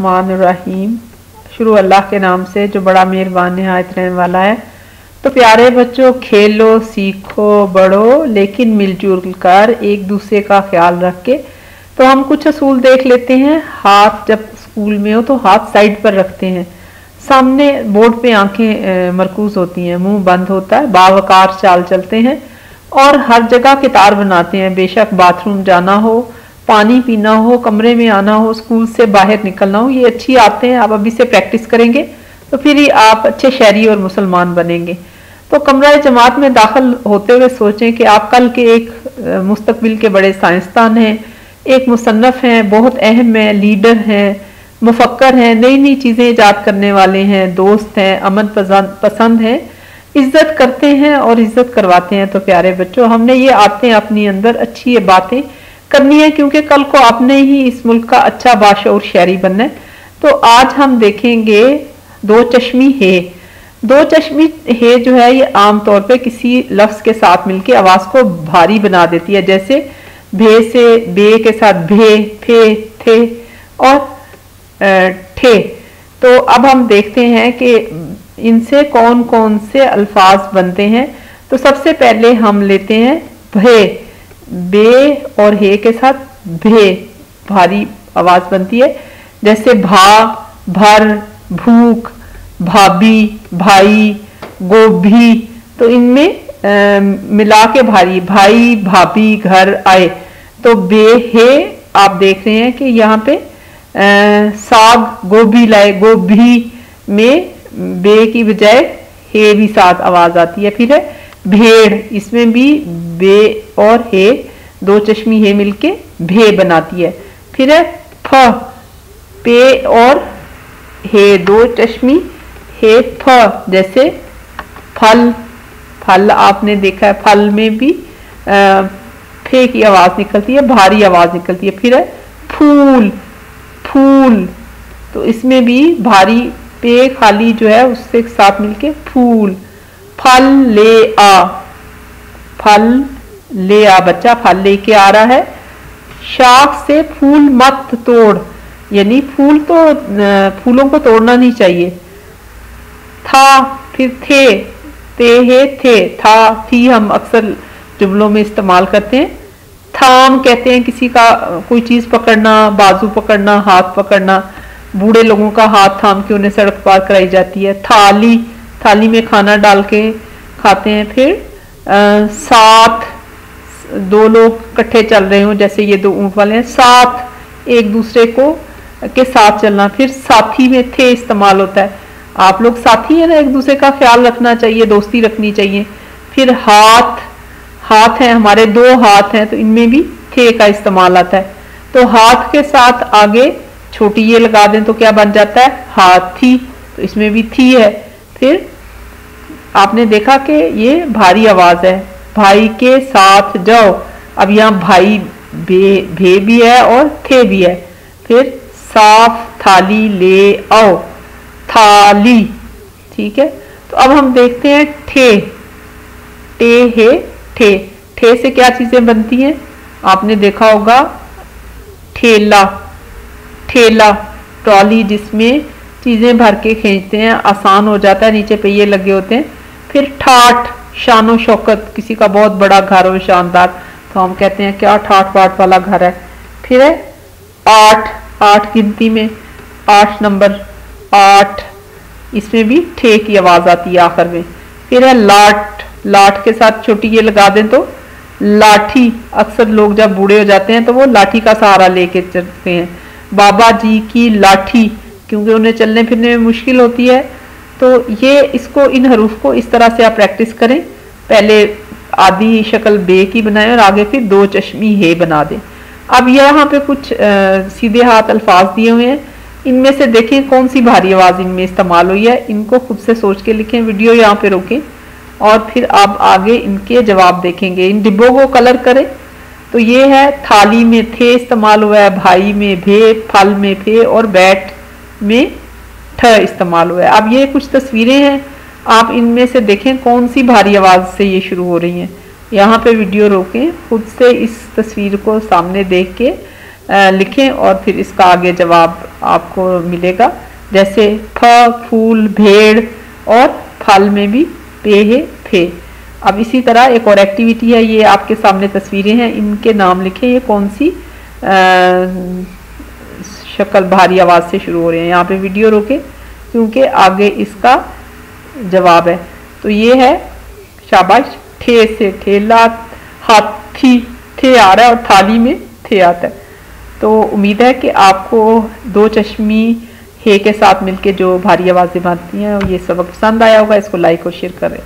रहीम। शुरू अल्लाह के नाम से, जो बड़ा मेहरबान, नहायत रहने वाला है। तो प्यारे बच्चों, खेलो, सीखो, बढ़ो, लेकिन मिलजुल कर एक दूसरे का ख्याल रख के। तो हम कुछ असूल देख लेते हैं। हाथ जब स्कूल में हो तो हाथ साइड पर रखते हैं। सामने बोर्ड पे आँखें मरकूज होती हैं। मुँह बंद होता है। बावकार चाल चलते हैं। और हर जगह कितार बनाते हैं। बेशक बाथरूम जाना हो पानी पीना हो, कमरे में आना हो, स्कूल से बाहर निकलना हो, ये अच्छी हैं, आप अभी से प्रैक्टिस करेंगे तो फिर ही आप अच्छे शहरी और मुसलमान बनेंगे। तो कमरा जमात में दाखिल होते हुए सोचें कि आप कल के एक मुस्तबिल के बड़े साइंसदान हैं, एक मुसनफ़ हैं, बहुत अहम हैं, लीडर हैं मुफक्र हैं नई नई चीज़ें ईजाद करने वाले हैं, दोस्त हैं, अमन पसंद हैं, इज़्ज़त करते हैं और इज़्ज़त करवाते हैं। तो प्यारे बच्चों, हमने ये आते हैं अपने अंदर अच्छी ये बातें करनी है, क्योंकि कल को आपने ही इस मुल्क का अच्छा बादशाह और शहरी बनना है। तो आज हम देखेंगे दो चश्मी है। दो चश्मी है जो है, ये आमतौर पे किसी लफ्ज के साथ मिलके आवाज़ को भारी बना देती है, जैसे भे से बे के साथ भे फे थे और ठे तो अब हम देखते हैं कि इनसे कौन कौन से अल्फाज बनते हैं। तो सबसे पहले हम लेते हैं भे। बे और हे के साथ भे भारी आवाज़ बनती है। जैसे भा भर भूख भाभी भाई गोभी तो इनमें मिला के भारी भाई भाभी घर आए। तो बे हे आप देख रहे हैं कि यहाँ पे आ, साग गोभी लाए। गोभी में बे की बजाय हे भी साथ आवाज़ आती है। फिर है भेड़ इसमें भी बे और हे दो चश्मी हे मिलके भे बनाती है। फिर है फ पे और हे दो चश्मी हे फ जैसे फल। फल आपने देखा है फल में भी आ, फे की आवाज़ निकलती है भारी आवाज़ निकलती है। फिर है फूल फूल। तो इसमें भी भारी पे खाली जो है उससे साथ मिलके फूल। फल ले आ। फल ले आ, बच्चा, फल लेके आ रहा है। शाख से फूल मत तोड़। यानी फूल तो फूलों को तोड़ना नहीं चाहिए। था, फिर थे, ते है, थे। था, थी हम अक्सर जुमलों में इस्तेमाल करते हैं। थाम कहते हैं किसी का, कोई चीज़ पकड़ना, बाजू पकड़ना, हाथ पकड़ना। बूढ़े लोगों का हाथ थाम के उन्हें सड़क पार कराई जाती है। थाली थाली में खाना डाल के खाते हैं। फिर साथ दो लोग इकट्ठे चल रहे हो, जैसे ये दो ऊँट वाले हैं। साथ एक दूसरे को, के साथ चलना। फिर साथी में थे इस्तेमाल होता है। आप लोग साथी है ना, एक दूसरे का ख्याल रखना चाहिए, दोस्ती रखनी चाहिए। फिर हाथ हाथ है, हमारे दो हाथ हैं तो इनमें भी थे का इस्तेमाल आता है। तो हाथ के साथ आगे छोटी ये लगा दें तो क्या बन जाता है? हाथी तो इसमें भी थी है। फिर आपने देखा कि ये भारी आवाज़ है। भाई के साथ जाओ। अब यहाँ भाई भे, भे भी है और थे भी है। फिर साफ़ थाली ले आओ। थाली ठीक है? तो अब हम देखते हैं ठे टे है ठे ठे से क्या चीज़ें बनती हैं? आपने देखा होगा ठेला। ठेला ट्रॉली जिसमें चीज़ें भर के खींचते हैं, आसान हो जाता है, नीचे पहिए लगे होते हैं। फिर ठाठ, शानो शौकत, किसी का बहुत बड़ा घर हो, शानदार। तो हम कहते हैं, क्या ठाठ बाट वाला घर है? फिर है, आठ आठ गिनती में, आठ नंबर, आठ। इसमें भी ठे की आवाज़ आती है आखिर में। फिर है लाट लाट के साथ छोटी ये लगा दें तो लाठी, अक्सर लोग जब बूढ़े हो जाते हैं तो वो लाठी का सहारा लेके चलते हैं। बाबा जी की लाठी क्योंकि उन्हें चलने फिरने में मुश्किल होती है। तो ये इसको इन हरूफ को इस तरह से आप प्रैक्टिस करें। पहले आधी शक्ल बे की बनाएँ और आगे फिर दो चश्मी हे बना दें। अब यहाँ पे कुछ आ, सीधे हाथ अल्फाज दिए हुए हैं। इनमें से देखें कौन सी भारी आवाज़ इनमें इस्तेमाल हुई है। इनको खुद से सोच के लिखें वीडियो यहाँ पे रोकें और फिर आप आगे इनके जवाब देखेंगे। इन डिब्बों को कलर करें। तो ये है थाली में थे इस्तेमाल हुआ है भाई में भे फल में फे और बैट में ठ इस्तेमाल हुआ है। अब ये कुछ तस्वीरें हैं। आप इनमें से देखें कौन सी भारी आवाज़ से ये शुरू हो रही हैं। यहाँ पे वीडियो रोकें, खुद से इस तस्वीर को सामने देख के लिखें और फिर इसका आगे जवाब आपको मिलेगा। जैसे, फ, फूल, भेड़ और फल में भी पे है, फे। अब इसी तरह एक और एक्टिविटी है, ये आपके सामने तस्वीरें हैं। इनके नाम लिखें, ये कौन सी शक्ल भारी आवाज़ से शुरू हो रहे हैं। यहाँ पे वीडियो रोके, क्योंकि आगे इसका जवाब है। तो ये है शाबाश ठे से, ठेला, हाथी थे आ रहा है और थाली में थे आता है। तो उम्मीद है कि आपको दो चश्मी हे के साथ मिलके जो भारी आवाज़ें बनती हैं, ये सबक पसंद आया होगा, इसको लाइक और शेयर करें।